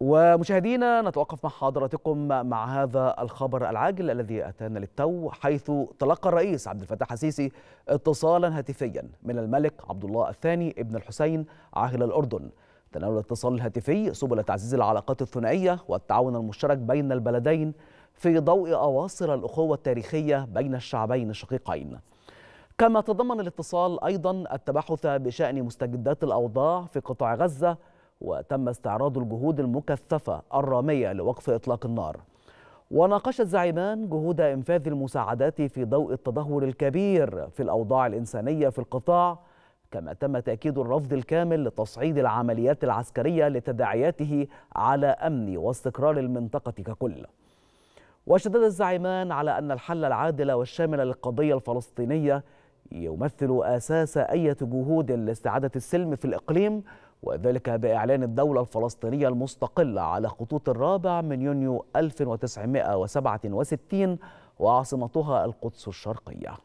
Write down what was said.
ومشاهدينا نتوقف مع حضراتكم مع هذا الخبر العاجل الذي أتانا للتو حيث تلقى الرئيس عبد الفتاح السيسي اتصالا هاتفيا من الملك عبد الله الثاني ابن الحسين عاهل الأردن تناول الاتصال الهاتفي سبل تعزيز العلاقات الثنائية والتعاون المشترك بين البلدين في ضوء أواصر الأخوة التاريخية بين الشعبين الشقيقين. كما تضمن الاتصال أيضا التباحث بشأن مستجدات الأوضاع في قطاع غزة وتم استعراض الجهود المكثفة الرامية لوقف إطلاق النار. وناقش الزعيمان جهود إنفاذ المساعدات في ضوء التدهور الكبير في الأوضاع الإنسانية في القطاع كما تم تأكيد الرفض الكامل لتصعيد العمليات العسكرية لتداعياته على أمن واستقرار المنطقة ككل. وشدد الزعيمان على أن الحل العادل والشامل للقضية الفلسطينية يمثل أساس أي جهود لاستعادة السلم في الإقليم وذلك بإعلان الدولة الفلسطينية المستقلة على خطوط الرابع من يونيو 1967 وعاصمتها القدس الشرقية.